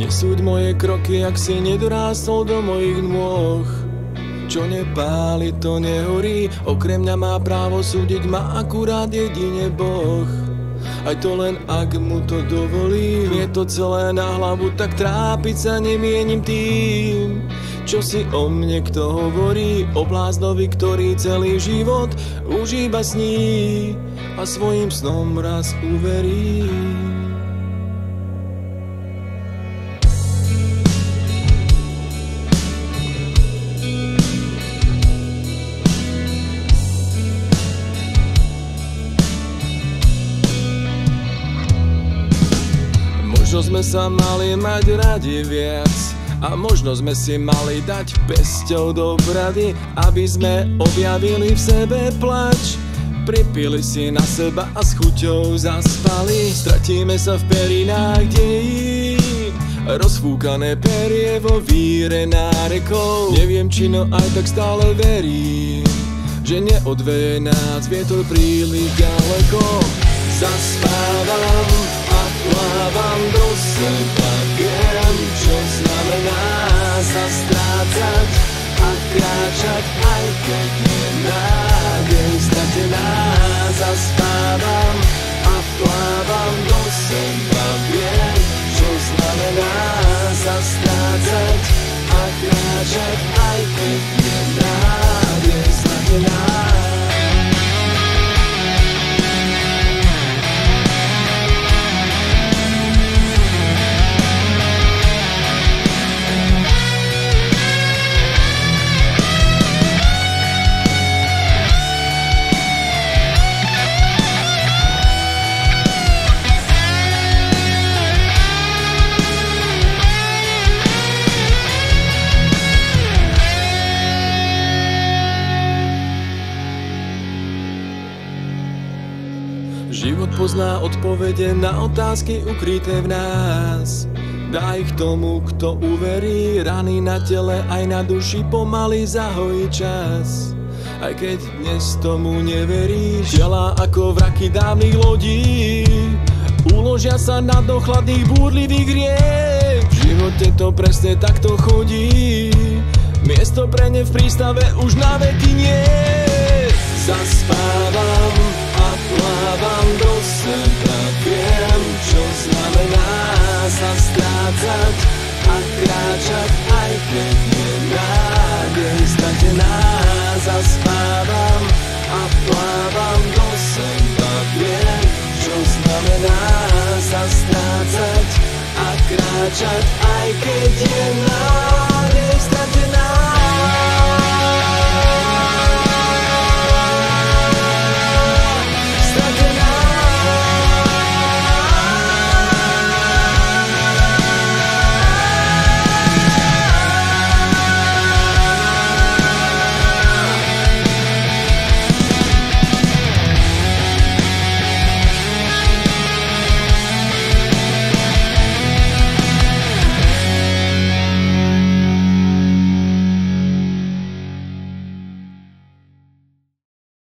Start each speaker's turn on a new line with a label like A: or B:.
A: Nesúď moje kroky, ak si nedorástol do mojich nôh. Čo nepáli, to nehorí, okrem mňa má právo súdiť ma akurát jedine Boh. Aj to len ak mu to dovolí Je to celé na hlavu, tak trápiť sa nemienim tým Čo si o mne kto hovorí O bláznovi, ktorý celý život už iba sní A svojim snom raz uverí Sme sa mali mať radi viac. A možno sme si mali dať pesťou do brady, aby sme objavili v sebe plač. Pripili si na seba a s chuťou zaspali, stratíme sa v perinách dejí. Rozfúkané perie vo víre nárekov Neviem či no aj tak stále verím Že neodveje nás vietor príliš ďaleko. Zaspávam plávam do seba Viem, čo znamená sa strácať a kráčať Aj keď je nádej stratená. Zaspávam a plávam do seba Viem, čo znamená sa strácať a kráčať Aj keď je Život pozná odpovede na otázky ukryté v nás. Daj k tomu, kto uverí, rany na tele aj na duši pomaly zahojí čas. Aj keď dnes tomu neveríš, tela ako vraky dávnych lodí, uložia sa na dochladných búrlivých riek. V živote to presne takto chodí, miesto pre ne v prístave už na veky nie. Strácať a kráčať Aj keď je nádej stratená Zaspávam a plávam do seba Viem, čo znamená sa strácať a kráčať Aj keď je nádej